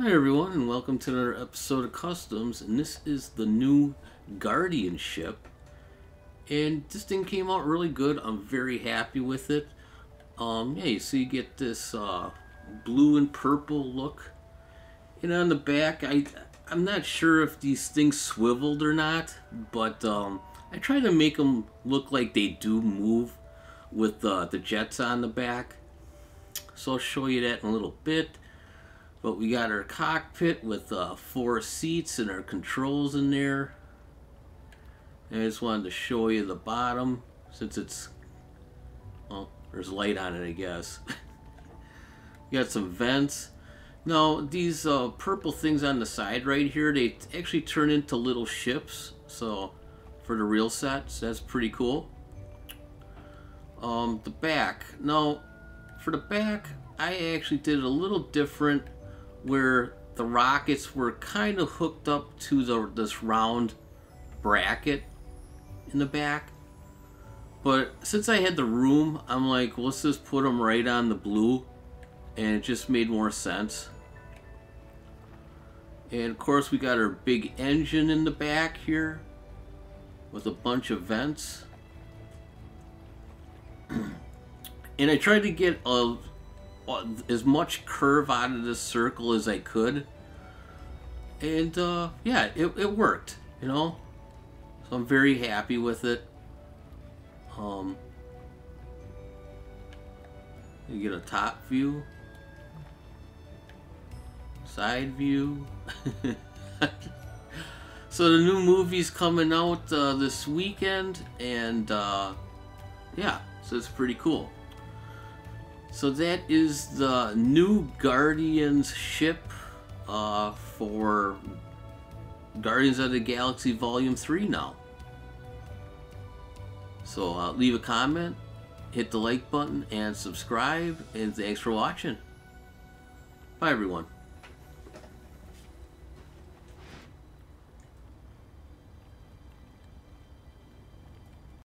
Hi everyone and welcome to another episode of Customs and this is the new Guardians' Ship. And this thing came out really good. I'm very happy with it. Um yeah you see you get this uh, blue and purple look. And on the back I I'm not sure if these things swiveled or not but um I try to make them look like they do move with uh, the jets on the back. So I'll show you that in a little bit but we got our cockpit with uh, four seats and our controls in there. And I just wanted to show you the bottom since it's, well, there's light on it, I guess. we got some vents. Now, these uh, purple things on the side right here, they actually turn into little ships. So, for the real sets, that's pretty cool. Um, the back. Now, for the back, I actually did it a little different where the rockets were kind of hooked up to the this round bracket in the back. But since I had the room, I'm like, let's just put them right on the blue. And it just made more sense. And of course we got our big engine in the back here. With a bunch of vents. and I tried to get a as much curve out of this circle as I could. And uh, yeah, it, it worked, you know? So I'm very happy with it. Um, you get a top view, side view. so the new movie's coming out uh, this weekend, and uh, yeah, so it's pretty cool. So that is the new Guardians ship uh, for Guardians of the Galaxy Volume 3 now. So uh, leave a comment, hit the like button, and subscribe, and thanks for watching. Bye everyone.